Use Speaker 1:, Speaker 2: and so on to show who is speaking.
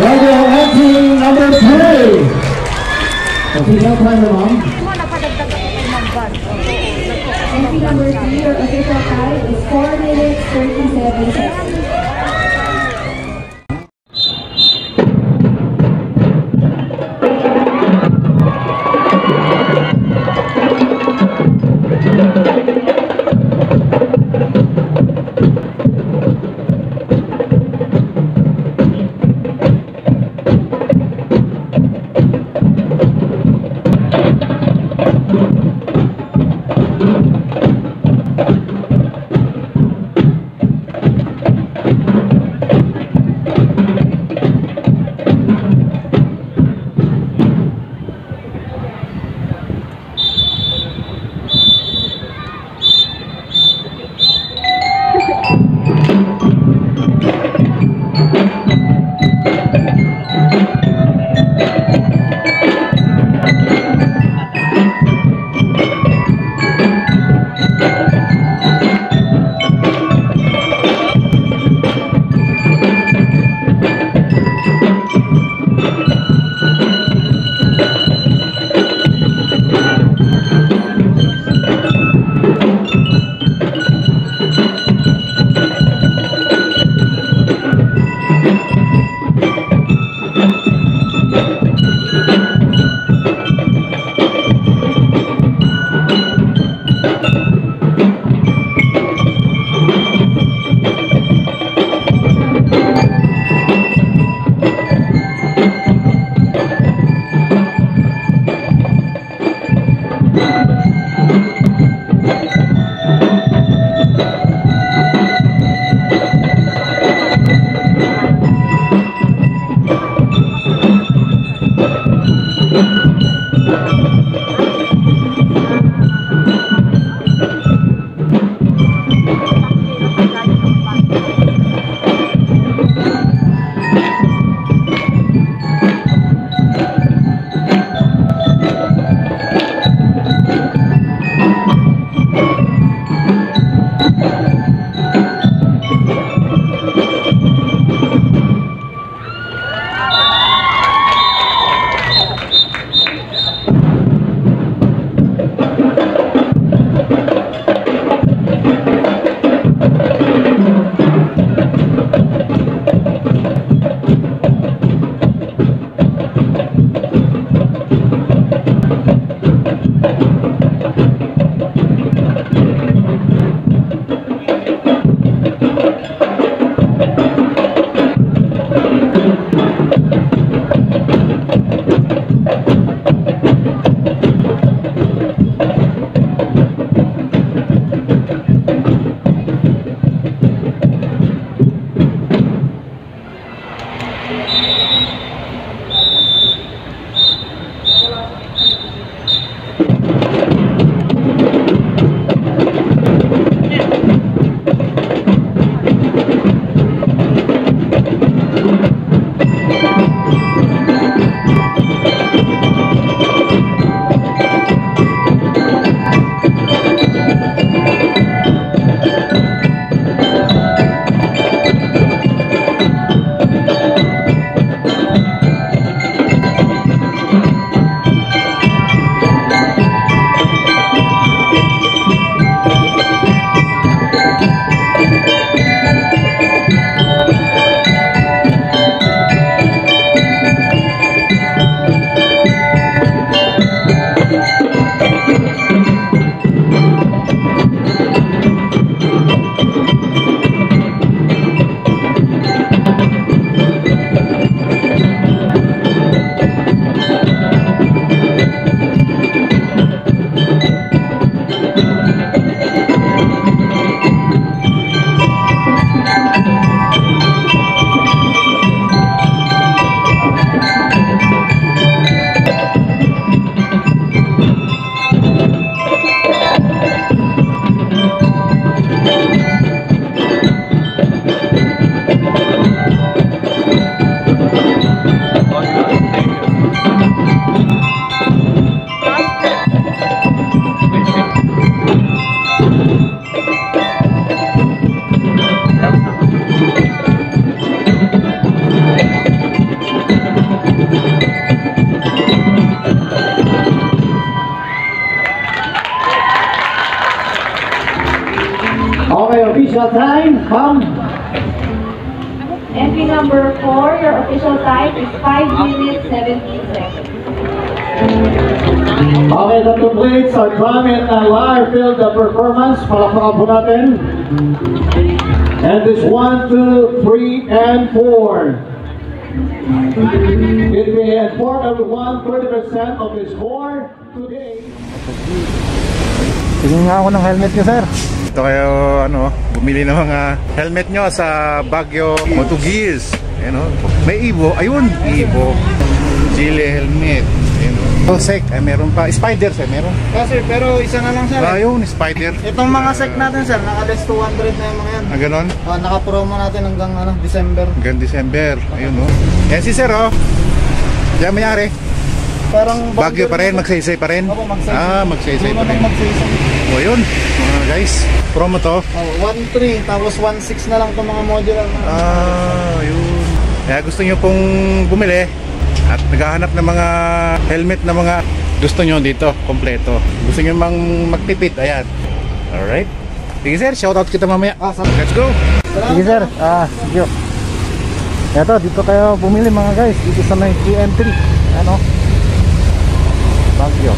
Speaker 1: We'll go on to number three. Official timer,
Speaker 2: Mom.
Speaker 3: Entry number three, your official time is 4 minutes 37 seconds.
Speaker 1: Official time, come.
Speaker 3: Entry number four, your official time is 5 minutes 17 seconds.
Speaker 1: Okay, that completes our drum and uh, lyre field performance. Palakpakan po natin. And this one, two, three, and four. It may inform everyone 30% of his score today.
Speaker 4: Tingin nga ako ng helmet niyo, sir. Ito kayo, ano, bumili ng mga helmet nyo sa Baguio Moto Gears. Ano, may Evo, ayun, Evo. Chile helmet. Ayun. Oh, sec, ay meron pa. Spider, sir, meron.
Speaker 5: Kasi pero isa na lang sir.
Speaker 4: Ah, Ayun, Spider.
Speaker 5: Itong mga sec natin sir, naka-less 200 na yung mga yan.
Speaker 4: Ah, ganon.
Speaker 5: Ah, naka-promo natin hanggang ano, December.
Speaker 4: Hanggang December. Ayun, no. Yan si sir, oh. Diyan mayari.
Speaker 5: Parang
Speaker 4: Baguio pa rin, magsaysay pa rin.
Speaker 5: Opo, magsaysay.
Speaker 4: Ah, magsaysay pa rin.
Speaker 5: magsaysay.
Speaker 4: O, yun. Mga guys, promo to.
Speaker 5: Oh, 1.3 tapos 1.6 na lang itong mga modular.
Speaker 4: Ah, yun. Kaya gusto nyo pong bumili at naghahanap ng mga helmet na mga gusto nyo dito, kompleto. Gusto nyo mang magtipid, ayan. Alright. Sige sir, shoutout kita mamaya.
Speaker 5: Ah, salamat.
Speaker 4: Let's go!
Speaker 5: Sige sir. Ah, sige.
Speaker 4: Eto, dito kayo bumili mga guys. Dito sa may GM3. Ano? Baguio.